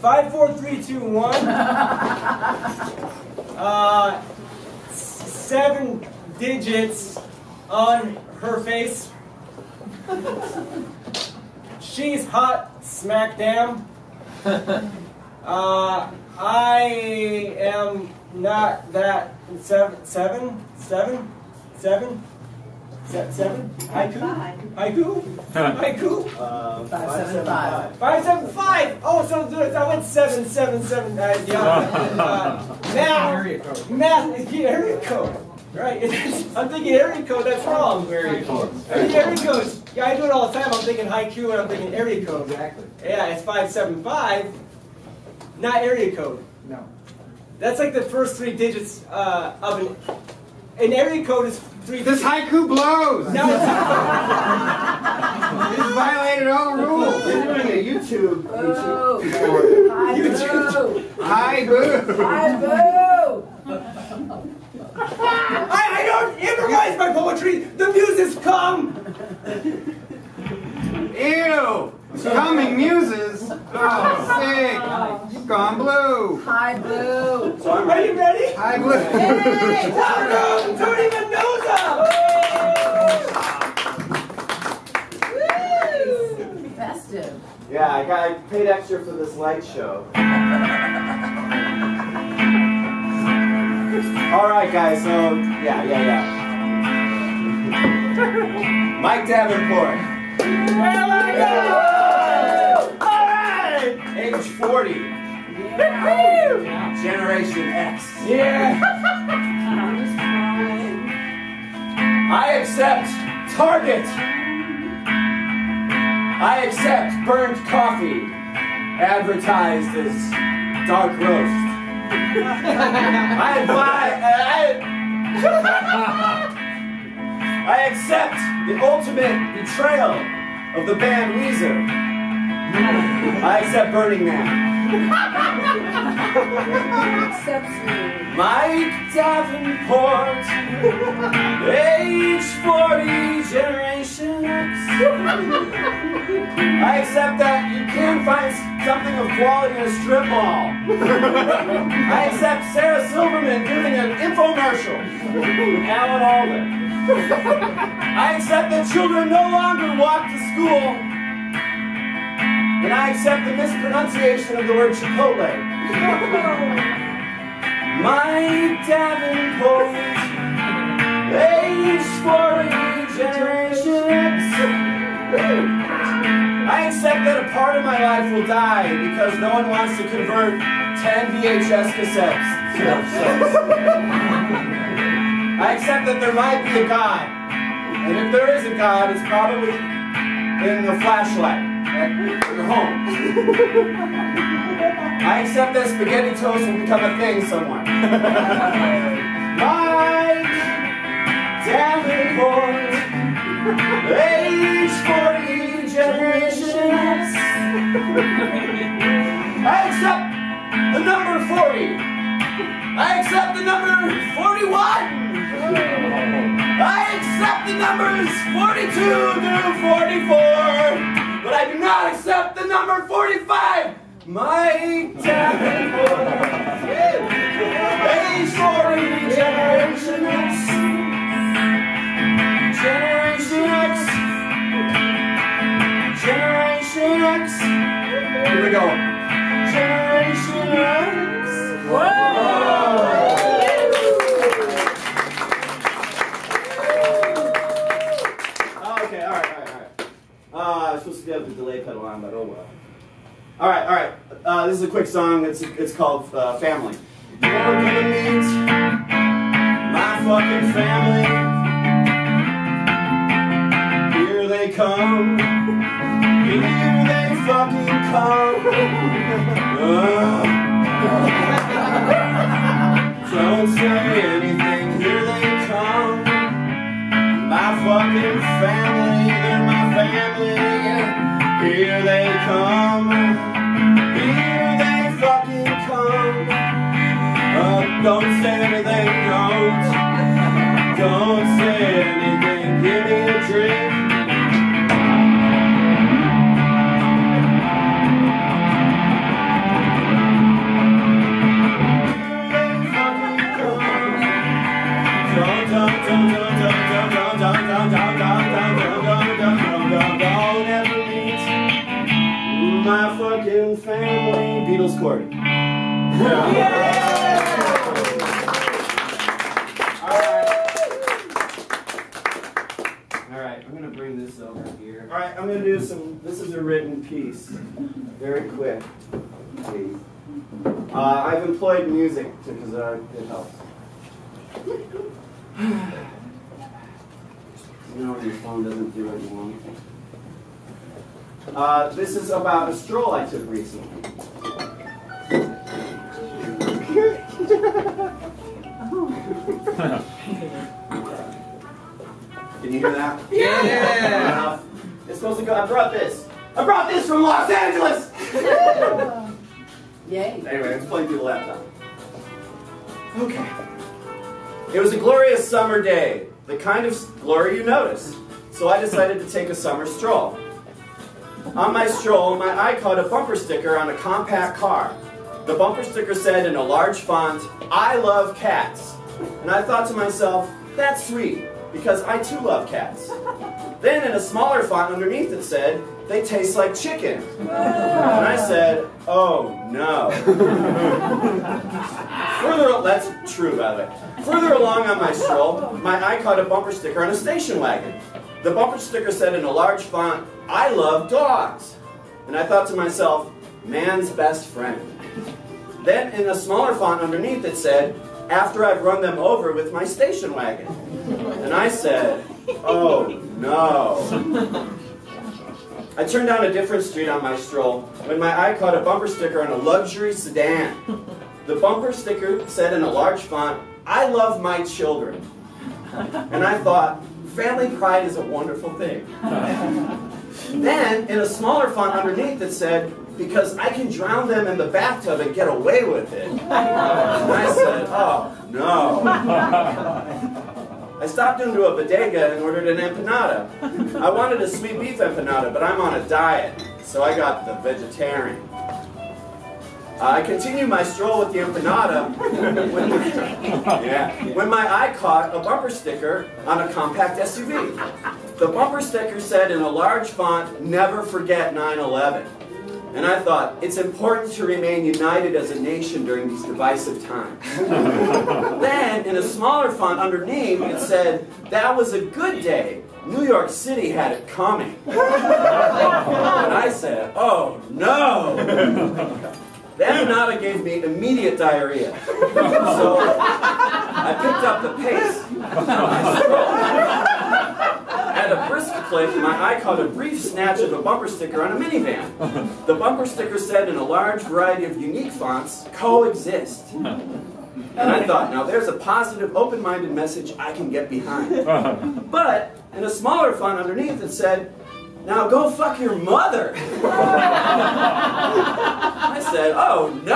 Five, four, three, two, one. Uh, seven digits on her face. She's hot, smack damn. Uh, I am not that seven, seven, seven, seven, Se- seven. Haiku, haiku, haiku. Uh, Five, seven, five. Five seven five. Oh, so th- I went seven seven seven. Uh, yeah. Uh, math. Area code. Math is the area code. Right. I'm thinking area code. That's wrong. Area code. Area codes. Yeah, I do it all the time. I'm thinking haiku and I'm thinking area code. Exactly. Yeah, it's five seven five. Not area code. No. That's like the first three digits uh, of an. An area code is three. This haiku blows! No, it's It's violated all the rules! They're doing a YouTube. Boo! YouTube. Hi, boo! Hi, boo! Hi, boo! I, I don't improvise my poetry. The muses come. Ew! Coming muses! Oh, sick! You've gone blue! Hi, boo! So I'm Are you ready. ready? Hi, blue! Hey! Welcome to Even Yeah, I got I paid extra for this light show. All right, guys. So yeah, yeah, yeah. Mike Davenport. All right. Age 40. Yeah. Generation X. Yeah. I accept Target. I accept burnt coffee, advertised as dark roast. I advise. I, I accept the ultimate betrayal of the band Weezer. I accept Burning Man. Mike Davenport, age 40, Generation X. I accept that you can find something of quality in a strip mall. I accept Sarah Silverman doing an infomercial Alan Alda. I accept that children no longer walk to school. And I accept the mispronunciation of the word Chipotle. Mike Davenport, age 40, Generation X. I accept that a part of my life will die because no one wants to convert 10 VHS cassettes to. I accept that there might be a God. And if there is a God, it's probably in the flashlight home. I accept that spaghetti toast will become a thing somewhere. Mike Davenport, age 40, Generation X. I accept the number 40. I accept the number 41. I accept the numbers 42 through 44. But I do not accept the number 45. My Davenport. This is a quick song. It's it's called uh, Family. You're gonna meet my fucking family. Here they come. Here they fucking come. say anything, don't. Don't say anything. Give me a drink. Please. Uh, I've employed music because uh, it helps. You know, your phone doesn't do what you want. Uh, this is about a stroll I took recently. Can you hear that? Yeah. It's supposed to go. I brought this. I brought this from Los Angeles. Yay. Anyway, it's playing through the laptop. Okay. It was a glorious summer day, the kind of glory you notice. So I decided to take a summer stroll. On my stroll, my eye caught a bumper sticker on a compact car. The bumper sticker said in a large font, I love cats. And I thought to myself, that's sweet, because I too love cats. Then in a smaller font underneath it said, they taste like chicken. And I said, oh no. Further, that's true by the way. Further along on my stroll, my eye caught a bumper sticker on a station wagon. The bumper sticker said in a large font, I love dogs. And I thought to myself, man's best friend. Then in a smaller font underneath it said, after I've run them over with my station wagon. And I said, oh no. I turned down a different street on my stroll when my eye caught a bumper sticker on a luxury sedan. The bumper sticker said in a large font, I love my children. And I thought, family pride is a wonderful thing. Then, in a smaller font underneath, it said, because I can drown them in the bathtub and get away with it. And I said, oh, no. I stopped into a bodega and ordered an empanada. I wanted a sweet beef empanada, but I'm on a diet, so I got the vegetarian. Uh, I continued my stroll with the empanada when, yeah, when my eye caught a bumper sticker on a compact SUV. The bumper sticker said in a large font, never forget 9-11. And I thought, it's important to remain united as a nation during these divisive times. then, in a smaller font underneath, it said, that was a good day. New York City had it coming. and I said, oh no. That empanada gave me immediate diarrhea. So I picked up the pace. I strolled. At a brisk click, my eye caught a brief snatch of a bumper sticker on a minivan. The bumper sticker said in a large variety of unique fonts, coexist. And I thought, now there's a positive, open-minded message I can get behind. But in a smaller font underneath it said, now go fuck your mother. I said, oh no.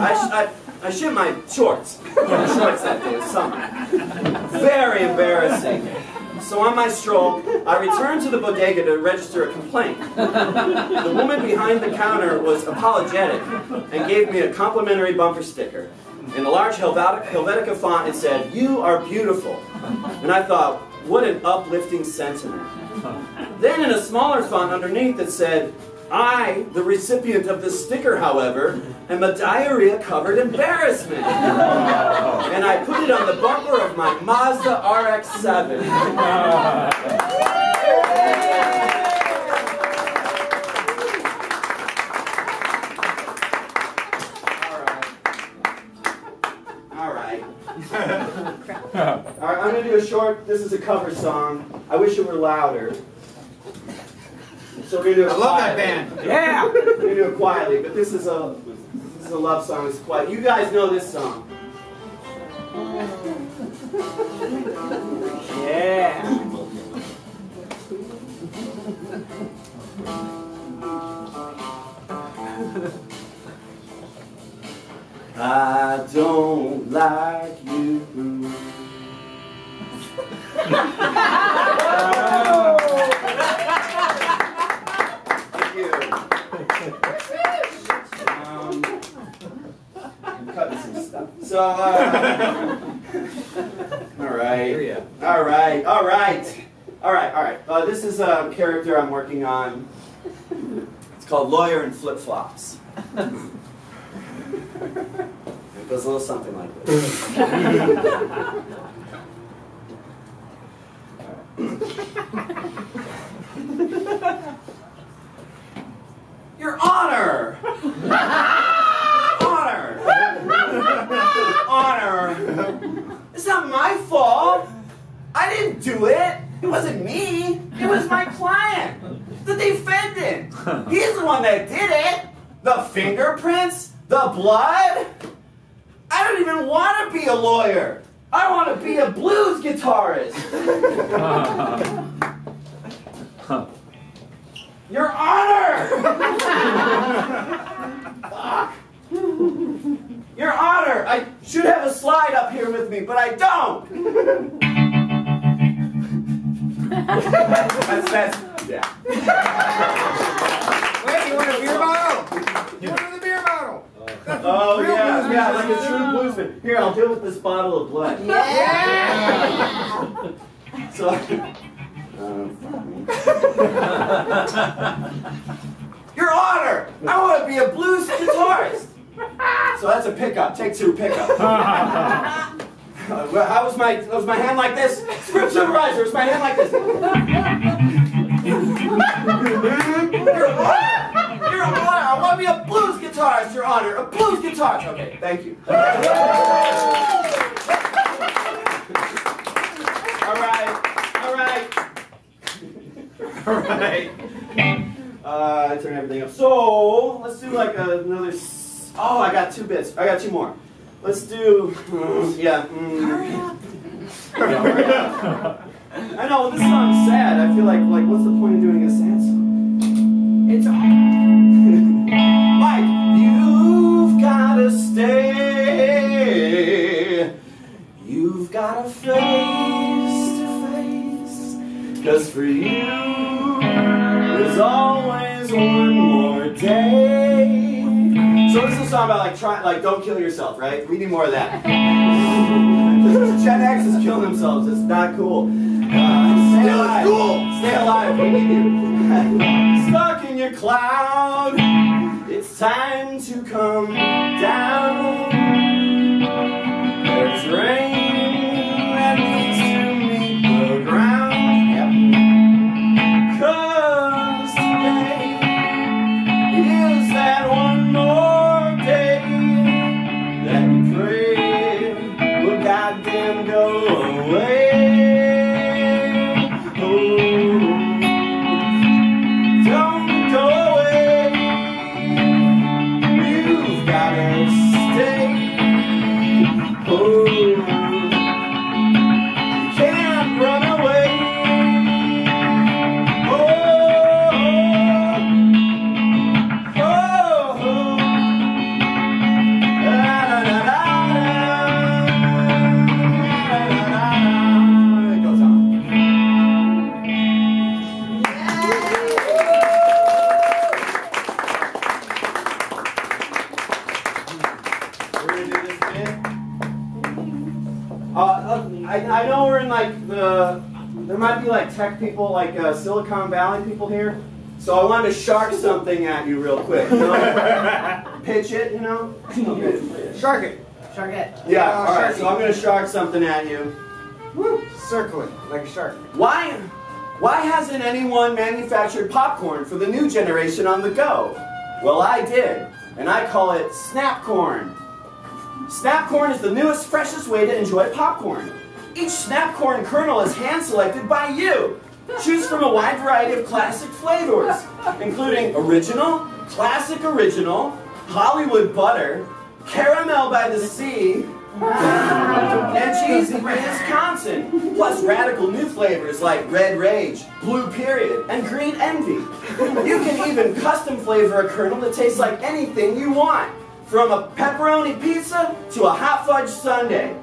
I, I, I shit my shorts. shorts that day, summer. Very embarrassing. So on my stroll, I returned to the bodega to register a complaint. The woman behind the counter was apologetic and gave me a complimentary bumper sticker. In a large Helvetica, font, it said, You are beautiful. And I thought, what an uplifting sentiment. Then in a smaller font underneath, it said, I, the recipient of this sticker, however, am a diarrhea-covered embarrassment. And I put it on the bumper of my Mazda RX-7. All right. All right. I'm gonna do a short. This is a cover song. I wish it were louder. So we're gonna do it. I love that band. Yeah. We're gonna do it quietly, but this is a this is a love song. It's quiet. You guys know this song. Yeah. I don't like So, uh, all right, all right, all right, all right, all right. Uh, this is a character I'm working on. It's called Lawyer and Flip Flops. it goes a little something like this. Your! Honor! Honor! It's not my fault! I didn't do it! It wasn't me! It was my client! The defendant! He's the one that did it! The fingerprints? The blood? I don't even want to be a lawyer! I want to be a blues guitarist! Your Honor! Fuck. Your Honor, I should have a slide up here with me, but I don't. That's that's yeah. Wait, you want a beer bottle? You want the beer bottle? Oh yeah, yeah, like a true bluesman. Here, I'll deal with this bottle of blood. Yeah. So. Uh. Your Honor, I want to be a blues guitarist. So that's a pickup. Take two pickup. How was my was my hand like this? Script supervisor, was my hand like this? Your Honor, Your Honor, I want be a blues guitarist. Your Honor, a blues guitarist. Okay, thank you. All right, all right, all right. Uh, turn everything up. So let's do like another. Oh, I got two bits. I got two more. Let's do. mm, yeah. mm. I know this song's sad. I feel like like what's the point of doing a sad song? It's Mike, you've gotta stay. You've gotta face to face. Cause for you, there's always one more day. So this is a song about like trying, like don't kill yourself, right? We need more of that. Gen X is killing themselves. It's not cool. Uh, stay alive. cool. Stay alive. We need you. Stuck in your cloud. It's time to come down. There like tech people, like uh, Silicon Valley people here. So I wanted to shark something at you real quick. You know? Pitch it, you know? Okay. Shark it. Shark it. Yeah, Uh, alright, sharky. so I'm gonna shark something at you. Woo. Circle it like a shark. Why, why hasn't anyone manufactured popcorn for the new generation on the go? Well, I did, and I call it Snapcorn. Snapcorn is the newest, freshest way to enjoy popcorn. Each Snapcorn kernel is hand selected by you. Choose from a wide variety of classic flavors, including original, classic original, Hollywood butter, caramel by the sea, and cheesy Wisconsin, plus radical new flavors like Red Rage, Blue Period, and Green Envy. You can even custom flavor a kernel to taste like anything you want, from a pepperoni pizza to a hot fudge sundae.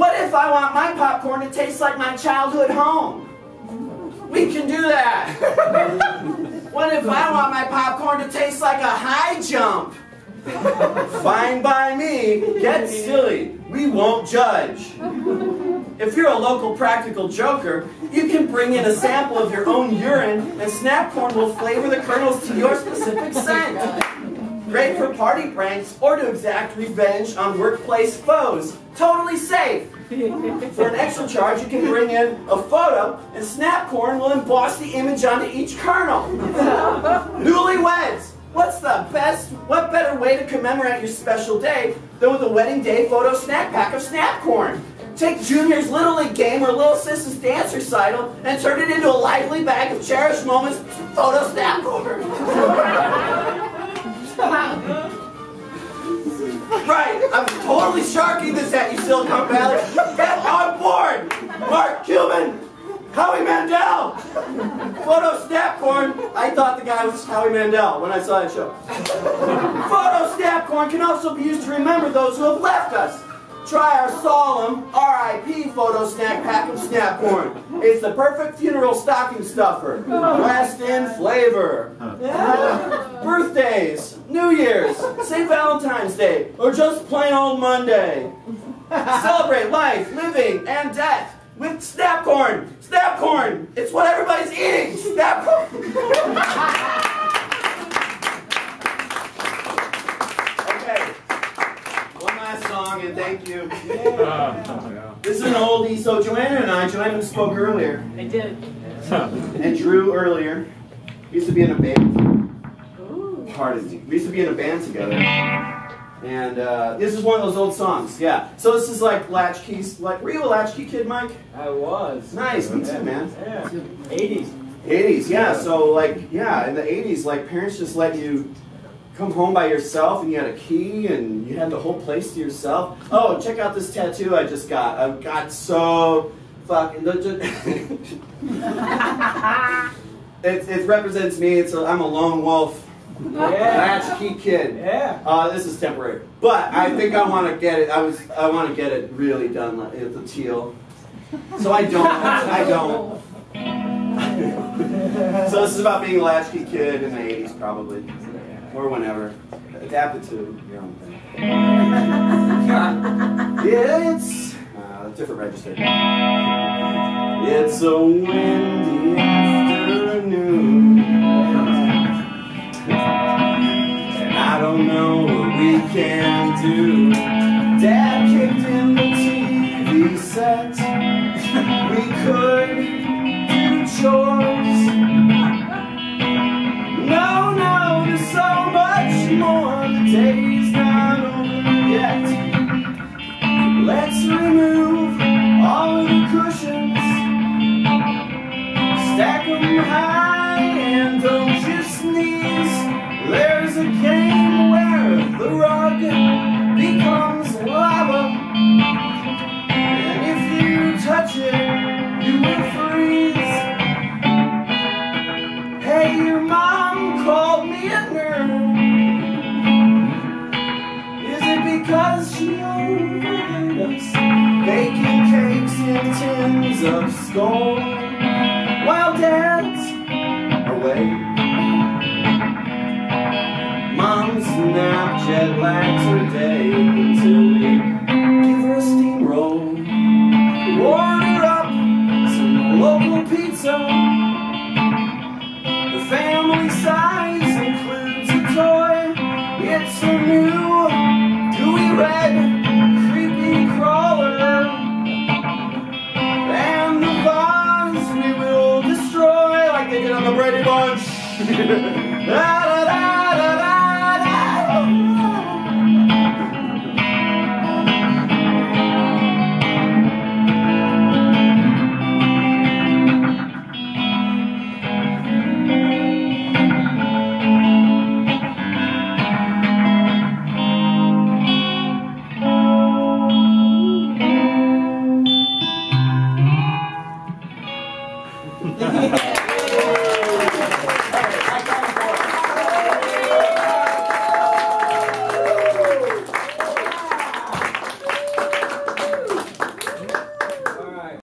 What if I want my popcorn to taste like my childhood home? We can do that. What if I want my popcorn to taste like a high jump? Fine by me. Get silly. We won't judge. if you're a local practical joker, you can bring in a sample of your own urine and Snapcorn will flavor the kernels to your specific scent. Great for party pranks or to exact revenge on workplace foes. Totally safe. For an extra charge, you can bring in a photo and Snapcorn will emboss the image onto each kernel. Newlyweds! What's the best, what better way to commemorate your special day than with a wedding day photo snack pack of Snapcorn? Take Junior's Little League game or Little Sis's dance recital and turn it into a lively bag of cherished moments photo Snapcorn. Right, I'm totally sharking this at you, Silicon Valley. Get on board! Mark Cuban, Howie Mandel, Photo Snapcorn. I thought the guy was Howie Mandel when I saw that show. Photo Snapcorn can also be used to remember those who have left us. Try our solemn RIP photo snack pack of Snapcorn. It's the perfect funeral stocking stuffer. Blessed in flavor. Birthdays, New Year's, St. Valentine's Day, or just plain old Monday. Celebrate life, living, and death with Snapcorn. Snapcorn. It's what everybody's eating. Snapcorn. okay. One last song, and thank you. This is an oldie. So Joanna and I, Joanna spoke earlier, I did. and Drew earlier. We used to be in a band. Ooh. Pardon We used to be in a band together. And uh, this is one of those old songs, yeah. So this is like Latchkey, like, were you a Latchkey kid, Mike? I was. Nice, me too, man. Yeah. 80s. 80s, yeah. So like, yeah, in the 80s, like parents just let you come home by yourself, and you had a key, and you had the whole place to yourself. Oh, check out this tattoo I just got. I've got so fucking. it, it represents me. It's a, I'm a lone wolf, Yeah. latchkey kid. Yeah. Uh, this is temporary, but I think I want to get it. I was I want to get it really done like, with the teal. So I don't. I don't. So this is about being a latchkey kid in the 80s, probably, or whenever. Adapted to your own thing. It's uh, a different register. It's a windy afternoon. And I don't know what we can do. Dad kicked in the TV set. We could more. The day's not over yet. Of skull while dad's away? Mom's Snapchat lags her day until we give her a steamroll. Order up some local pizza.